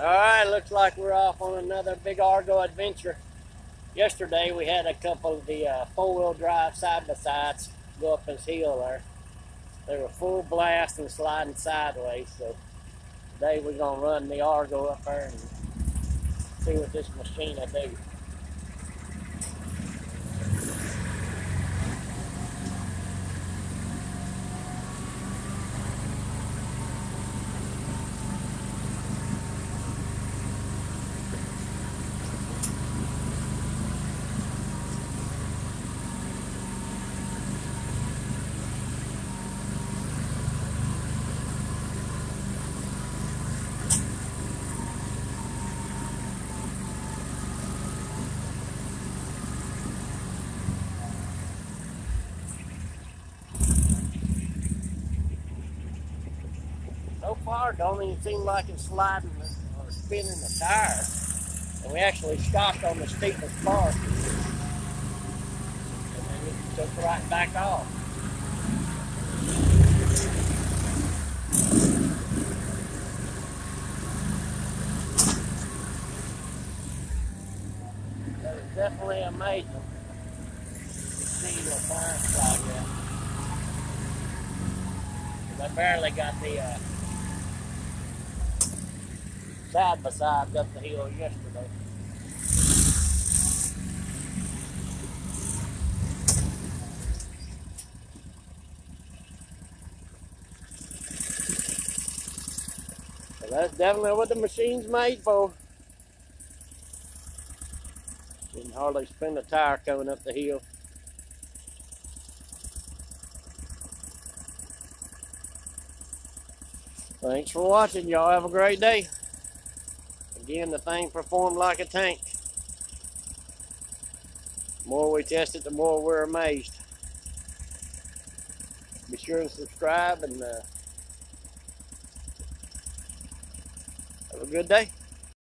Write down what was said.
All right, looks like we're off on another big Argo adventure. Yesterday we had a couple of the uh, four-wheel drive side-by-sides go up this hill there. They were full blast and sliding sideways, so today we're gonna run the Argo up there and see what this machine will do. It don't even seem like it's sliding or spinning the tire. And we actually stopped on the steepest part. And then it took right back off. That is definitely amazing to see the tires like that. I barely got the uh, by side up the hill yesterday. So that's definitely what the machine's made for. Didn't hardly spin a tire coming up the hill. Thanks for watching. Y'all have a great day. Again, the thing performed like a tank. The more we test it, the more we're amazed. Be sure and subscribe and uh, have a good day.